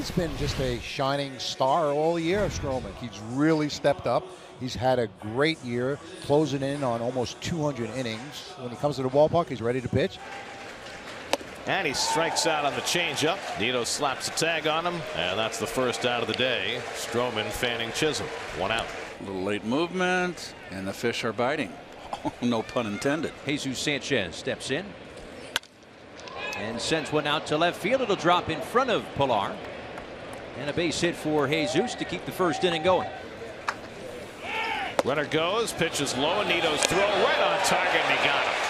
he's been just a shining star all year, Stroman. He's really stepped up. He's had a great year, closing in on almost 200 innings. When he comes to the ballpark, he's ready to pitch. And he strikes out on the changeup. Nido slaps a tag on him, and that's the first out of the day. Stroman fanning Chisholm. One out. A little late movement, and the fish are biting. no pun intended. Jesus Sanchez steps in and sends one out to left field. It'll drop in front of Pilar. And a base hit for Jesus to keep the first inning going. Runner goes, pitches low, and Nido's throw right on target, and he got him.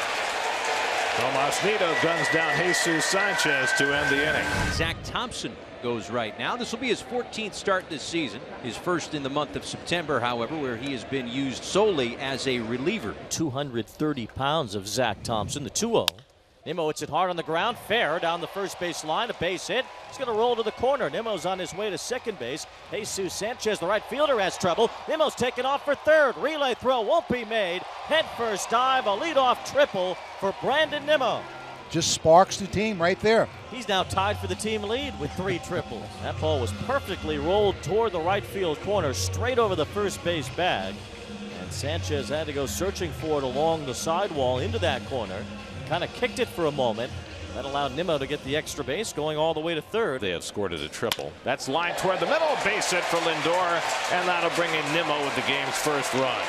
Tomas Nido guns down Jesus Sanchez to end the inning. Zach Thompson goes right now. This will be his 14th start this season. His first in the month of September, however, where he has been used solely as a reliever. 230 pounds of Zach Thompson, the 2 0. Nimmo hits it hard on the ground, fair down the first base line, a base hit. He's going to roll to the corner. Nimmo's on his way to second base. Jesus Sanchez, the right fielder, has trouble. Nimmo's taken off for third. Relay throw won't be made. Head first dive, a leadoff triple for Brandon Nimmo. Just sparks the team right there. He's now tied for the team lead with three triples. That ball was perfectly rolled toward the right field corner, straight over the first base bag. And Sanchez had to go searching for it along the sidewall into that corner kind of kicked it for a moment. That allowed Nimmo to get the extra base going all the way to third. They have scored at a triple. That's lined toward the middle. Base hit for Lindor. And that'll bring in Nimmo with the game's first run.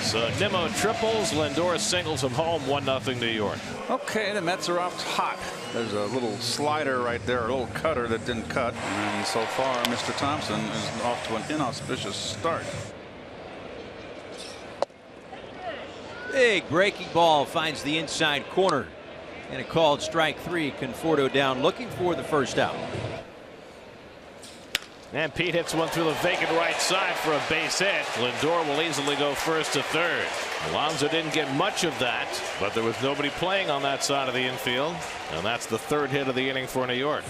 So Nimmo triples. Lindor singles him home. 1 0 New York. Okay, the Mets are off hot. There's a little slider right there, a little cutter that didn't cut. And so far, Mr. Thompson is off to an inauspicious start. Big breaking ball finds the inside corner. And a called strike three. Conforto down looking for the first out. And Pete hits one through the vacant right side for a base hit. Lindor will easily go first to third. Alonso didn't get much of that, but there was nobody playing on that side of the infield. And that's the third hit of the inning for New York.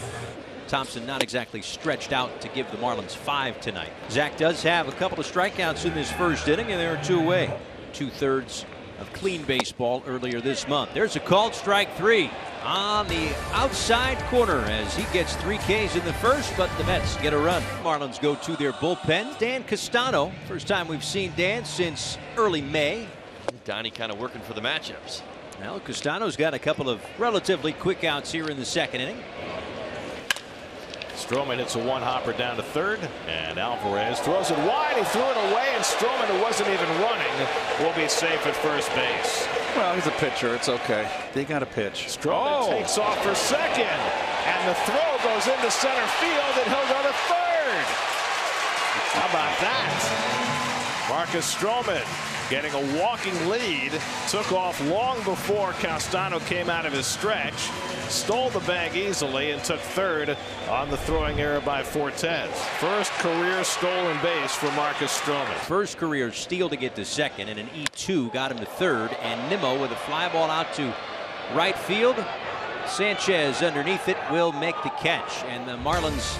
Thompson not exactly stretched out to give the Marlins five tonight. Zach does have a couple of strikeouts in this first inning, and there are two away. Two thirds of clean baseball earlier this month. There's a called strike three on the outside corner as he gets three Ks in the first, but the Mets get a run. Marlins go to their bullpen. Dan Castano, first time we've seen Dan since early May. Donnie kind of working for the matchups. Well, Castano's got a couple of relatively quick outs here in the second inning. Stroman hits a one hopper down to third, and Alvarez throws it wide. He threw it away, and Stroman, who wasn't even running, will be safe at first base. Well, he's a pitcher. It's okay. They got a pitch. Stroman oh. takes off for second, and the throw goes into center field, and he'll go to third. How about that? Marcus Stroman getting a walking lead. Took off long before Castano came out of his stretch. Stole the bag easily and took third on the throwing error by Fortes. First career stolen base for Marcus Stroman. First career steal to get to second and an E2 got him to third and Nimmo with a fly ball out to right field. Sanchez underneath it will make the catch and the Marlins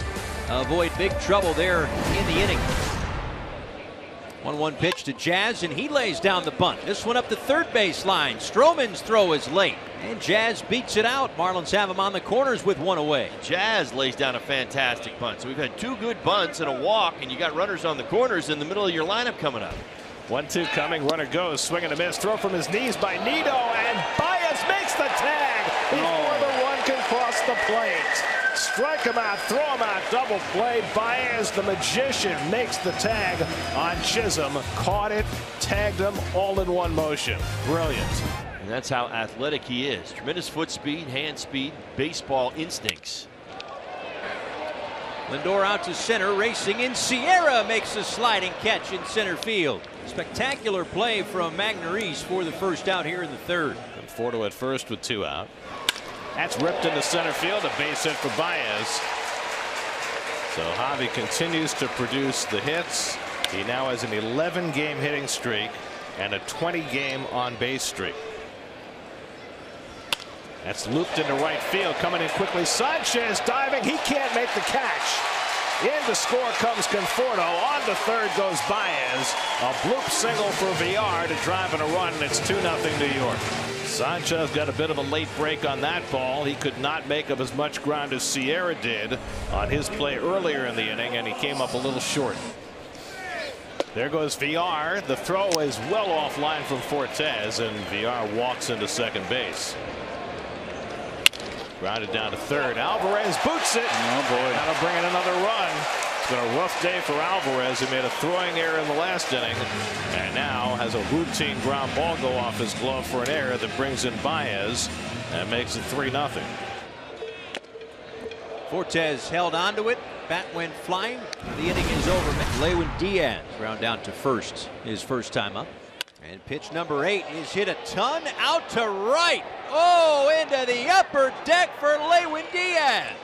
avoid big trouble there in the inning. 1 1 pitch to Jazz, and he lays down the bunt. This one up the third base line. Stroman's throw is late, and Jazz beats it out. Marlins have him on the corners with one away. Jazz lays down a fantastic bunt. So we've had two good bunts and a walk, and you got runners on the corners in the middle of your lineup coming up. 1 2 coming. Runner goes. Swinging a miss. Throw from his knees by Nido, and Baez makes the tag before oh. the run can cross the plate. Strike him out, throw him out, double play. Baez, the magician, makes the tag on Chisholm. Caught it, tagged him all in one motion. Brilliant. And that's how athletic he is. Tremendous foot speed, hand speed, baseball instincts. Lindor out to center, racing in. Sierra makes a sliding catch in center field. Spectacular play from Magneuris for the first out here in the third. Conforto at first with two out. That's ripped into center field. A base hit for Baez. So Javi continues to produce the hits. He now has an 11 game hitting streak and a 20 game on base streak. That's looped into right field coming in quickly. Sanchez diving. He can't make the catch. In to score comes Conforto. On to third goes Baez. A bloop single for Villar to drive in a run, it's 2 0 New York. Sanchez got a bit of a late break on that ball. He could not make up as much ground as Sierra did on his play earlier in the inning, and he came up a little short. There goes Villar. The throw is well offline from Fortes, and Villar walks into second base. Grounded down to third. Alvarez boots it. Oh, boy. That'll bring in another run. Been a rough day for Alvarez. He made a throwing error in the last inning and now has a routine ground ball go off his glove for an error that brings in Baez and makes it 3 0. Fortes held onto it. Bat went flying. The inning is over. Lewin Diaz ground down to first. His first time up. And pitch number eight is hit a ton out to right. Oh, into the upper deck for Lewin Diaz.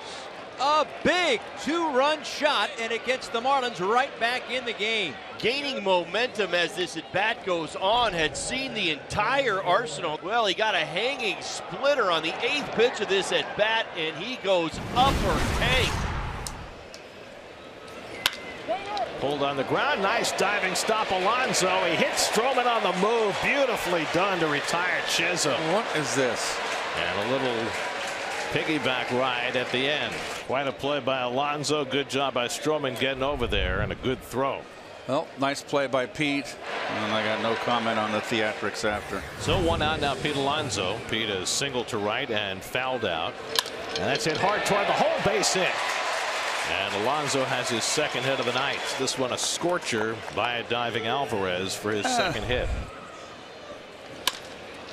A big two-run shot, and it gets the Marlins right back in the game. Gaining momentum as this at bat goes on, had seen the entire arsenal. Well, he got a hanging splitter on the eighth pitch of this at bat, and he goes upper tank. Pulled on the ground. Nice diving stop, Alonso. He hits Stroman on the move. Beautifully done to retire Chisholm. What is this? And a little piggyback ride at the end. Quite a play by Alonso. Good job by Stroman getting over there and a good throw. Well, nice play by Pete. And I got no comment on the theatrics after. So one out now, Pete Alonso. Pete is single to right and fouled out. And that's hit hard toward the whole base hit. And Alonso has his second hit of the night. This one a scorcher by a diving Alvarez for his Ah. second hit.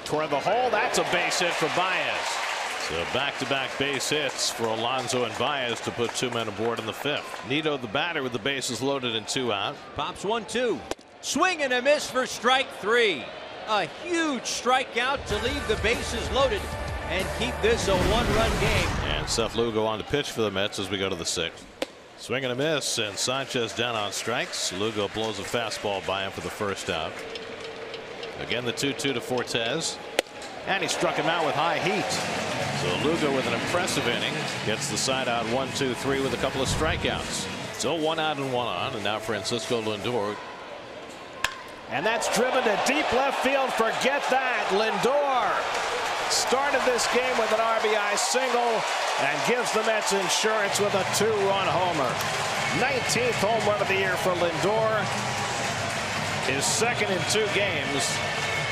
Toward the hole. That's a base hit for Baez. So back-to-back base hits for Alonso and Baez to put two men aboard in the fifth. Nido the batter with the bases loaded and two out. Pops one two. Swing and a miss for strike three. A huge strikeout to leave the bases loaded and keep this a one-run game. And Seth Lugo on to pitch for the Mets as we go to the sixth. Swing and a miss, and Sanchez down on strikes. Lugo blows a fastball by him for the first out. Again, the 2 2 to Fortes. And he struck him out with high heat. So Lugo with an impressive inning gets the side out 1 2 3 with a couple of strikeouts. So one out and one on, and now Francisco Lindor. And that's driven to deep left field. Forget that. Lindor started this game with an RBI single and gives the Mets insurance with a two-run homer. 19th home run of the year for Lindor. His second in two games.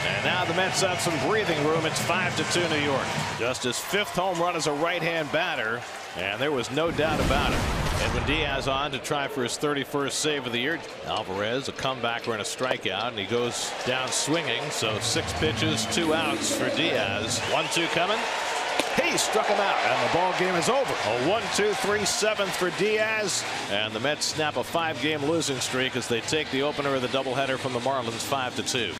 And now the Mets have some breathing room. It's 5 to 2 New York. Just his fifth home run as a right-hand batter. And there was no doubt about it. Edwin Diaz on to try for his 31st save of the year. Alvarez, a comebacker and a strikeout, and he goes down swinging. So six pitches, two outs for Diaz. One two coming. He struck him out, and the ball game is over. A one, two, three, seventh for Diaz, and the Mets snap a five-game losing streak as they take the opener of the doubleheader from the Marlins, five to two.